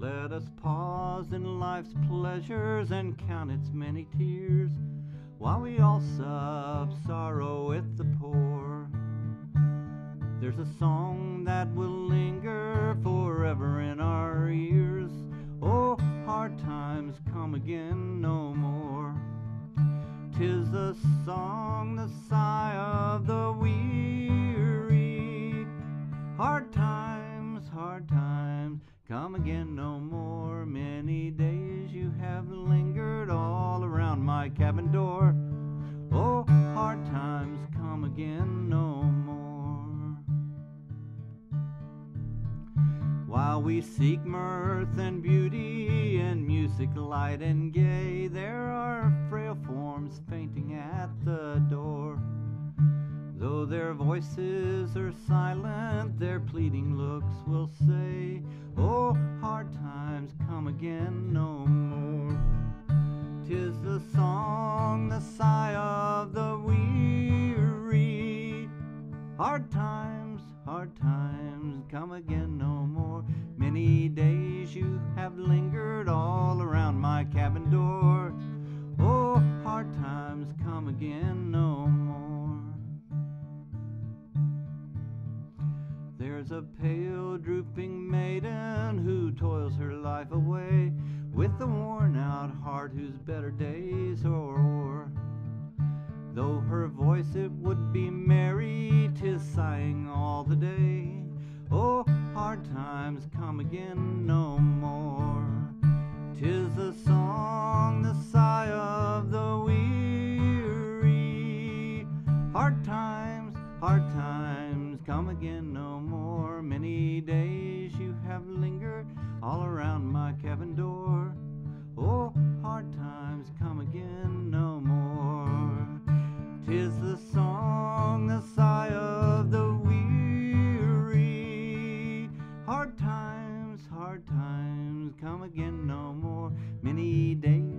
Let us pause in life's pleasures and count its many tears while we all sub sorrow with the poor. There's a song that will linger forever in our ears. Oh, hard times come again no more. Tis song, the sigh of the weary. Hard times, hard times come again no more. Many days you have lingered all around my cabin door. Oh, hard times come again no more. While we seek mirth and beauty and music light and gay, there are frail forms fainting at the door. Though their voices are silent, their pleading looks will say, again no more. Tis the song, the sigh of the weary. Hard times, hard times come again no more. Many days you have lingered all around my cabin door. Oh, hard times come again no more. There's a pale, drooping maiden who toils whose better days are o'er. Though her voice it would be merry, tis sighing all the day. Oh, hard times come again no more. Tis the song, the sigh of the weary. Hard times, hard times come again no more. Many days you have lingered all around my cabin door. Hard times, hard times come again no more. Many days